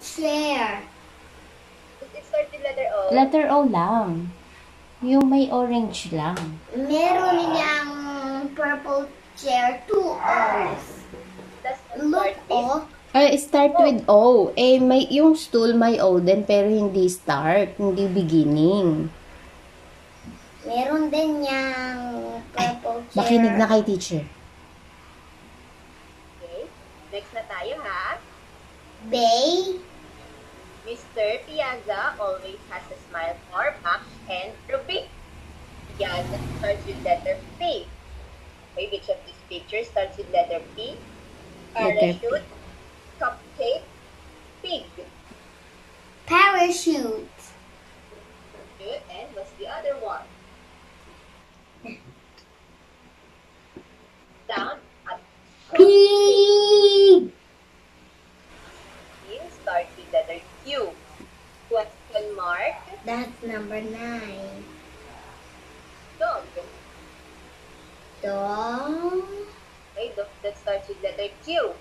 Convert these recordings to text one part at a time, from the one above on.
Chair. Does it start with letter O? Letter O lang. Yung may orange lang. Meron niyang purple chair. Two O's. Look, start with oh. Ay, start with O. Eh, may, yung stool may O din, pero hindi start, hindi beginning. Meron din niyang purple chair. Makinig na kay teacher. Okay. Next na tayo ha. Bay. Mr. Piazza always has a smile for Max and Ruby. Piazza starts with letter P. Okay, which of these pictures starts with letter P? Letter P. Parachute, cupcake, pig. Parachute. Good. And what's the other one? Down at Pig. Pin starts with letter Q. Question mark, That's number nine. dog. Dog. Okay, dog that starts with letter Q.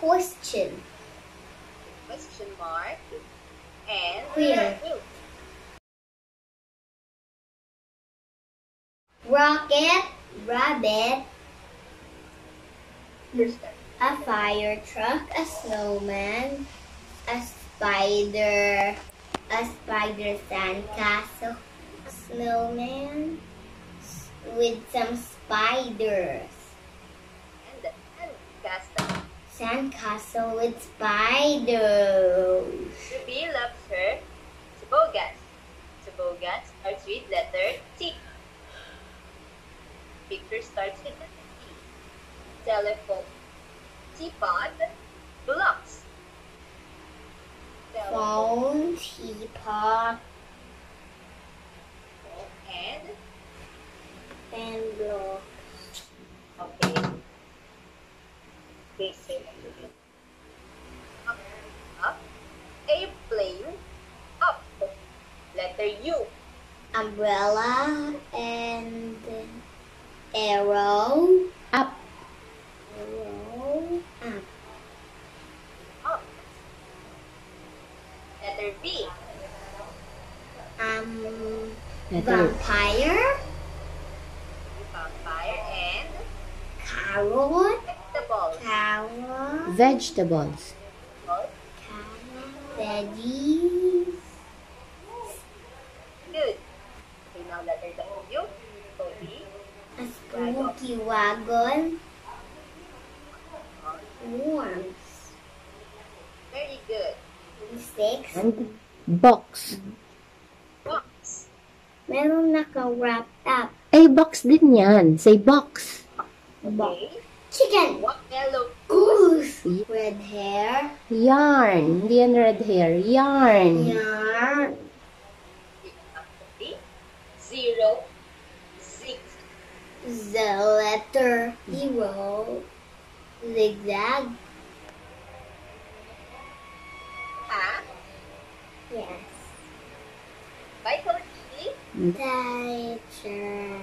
Question. Question mark. And wheel. Rocket. Rabbit. First. A fire truck. A snowman. A spider. A spider sandcastle. Snowman. With some spiders. And and castle. Sandcastle with spiders. Ruby loves her toboggan. Toboggan starts with letter T. Picture starts with letter T. Telephone. Teapot. Blocks. Telephone. Phone. Teapot. And And block. okay. Okay, say. Up, up. Airplane. Up. Letter U. Umbrella. And arrow. Up. Arrow. Up. Up. Letter V. Um, Letter vampire. Vampire and Carrot. Vegetables. Carrot. Vegetables. Carrot. Veggies. Good. Okay, now letter W. Cody. A spooky wagon. Worms. Very good. Six. And box. Box. Meron naka-wrap up. Eh, box din yan. Say box. Okay. Chicken. What yellow? Goose. Red hair. Yarn. Hindi yan red hair. Yarn. Yarn. Zero. Six. The letter zero. Zigzag. Yes. By Coach Lee. Teacher.